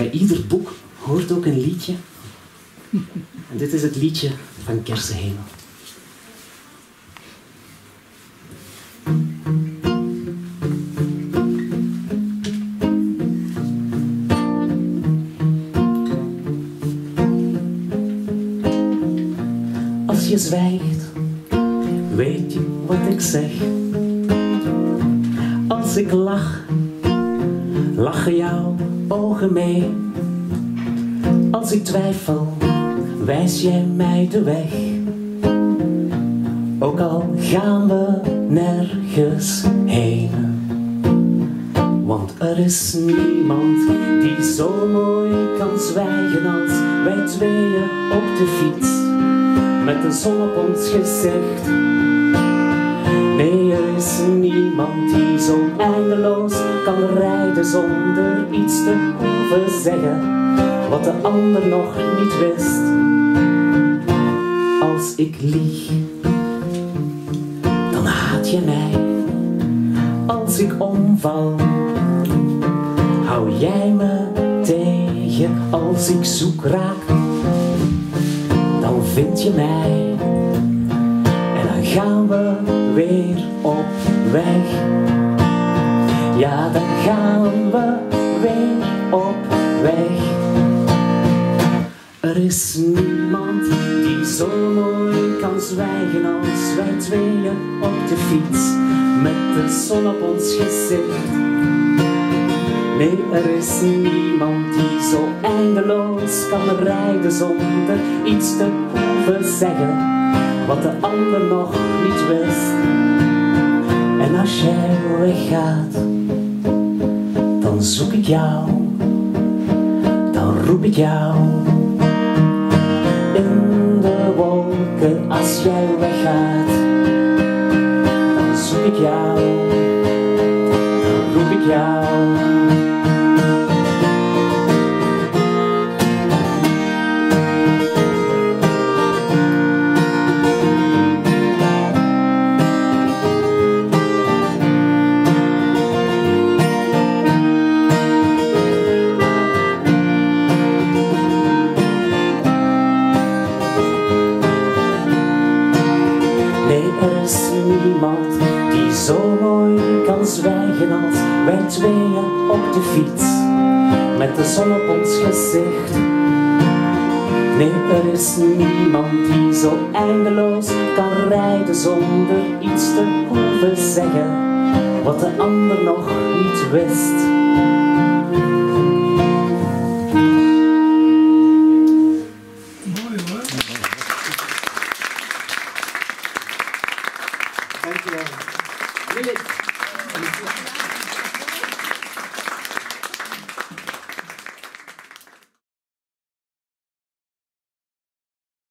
Bij ieder boek hoort ook een liedje. En dit is het liedje van Kersenhemel. Als je zwijgt, weet je wat ik zeg. Als ik lach, lachen jouw ogen mee. Als ik twijfel, wijs jij mij de weg. Ook al gaan we nergens heen. Want er is niemand die zo mooi kan zwijgen als wij tweeën op de fiets. Met de zon op ons gezicht. Is niemand die zo eindeloos kan rijden zonder iets te hoeven zeggen wat de ander nog niet wist. Als ik lieg, dan haat je mij. Als ik omval, hou jij me tegen. Als ik zoek raak, dan vind je mij. Gaan we weer op weg. Ja, dan gaan we weer op weg. Er is niemand die zo mooi kan zwijgen als wij tweeën op de fiets met de zon op ons gezicht. Nee, er is niemand die zo eindeloos kan rijden zonder iets te hoeven zeggen wat de ander nog niet wist. En als jij weggaat, dan zoek ik jou, dan roep ik jou in de wolken als jij weggaat. Dan zoek ik jou, zo mooi kan zwijgen als wij tweeën op de fiets met de zon op ons gezicht. Nee, er is niemand die zo eindeloos kan rijden zonder iets te hoeven zeggen wat de ander nog niet wist. Mooi hoor. です。